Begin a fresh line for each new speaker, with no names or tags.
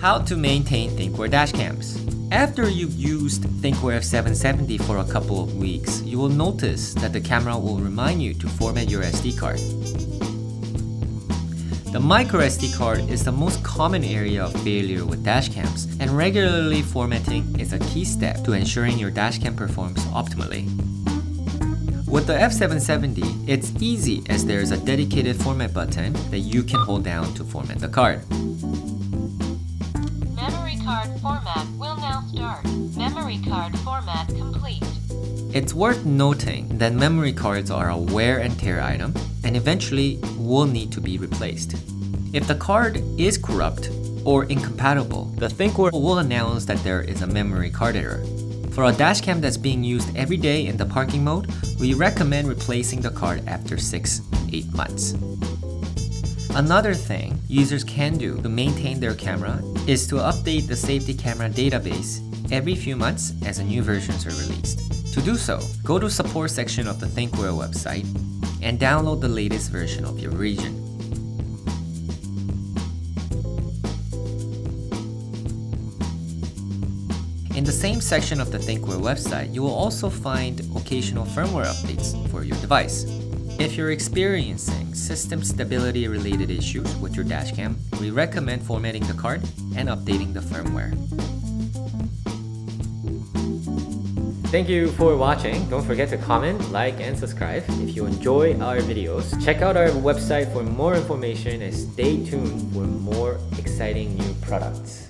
How to maintain ThinkWare dashcams. After you've used ThinkWare F770 for a couple of weeks, you will notice that the camera will remind you to format your SD card. The micro SD card is the most common area of failure with dashcams, and regularly formatting is a key step to ensuring your dashcam performs optimally. With the F770, it's easy as there is a dedicated format button that you can hold down to format the card.
Card format will now start. Memory card format complete.
It's worth noting that memory cards are a wear and tear item and eventually will need to be replaced. If the card is corrupt or incompatible, the ThinkWare will announce that there is a memory card error. For a dashcam that's being used every day in the parking mode, we recommend replacing the card after 6-8 months. Another thing users can do to maintain their camera is to update the safety camera database every few months as new versions are released. To do so, go to support section of the ThinkWare website and download the latest version of your region. In the same section of the ThinkWare website, you will also find occasional firmware updates for your device. If you're experiencing system stability related issues with your dashcam, we recommend formatting the card and updating the firmware. Thank you for watching. Don't forget to comment, like, and subscribe if you enjoy our videos. Check out our website for more information and stay tuned for more exciting new products.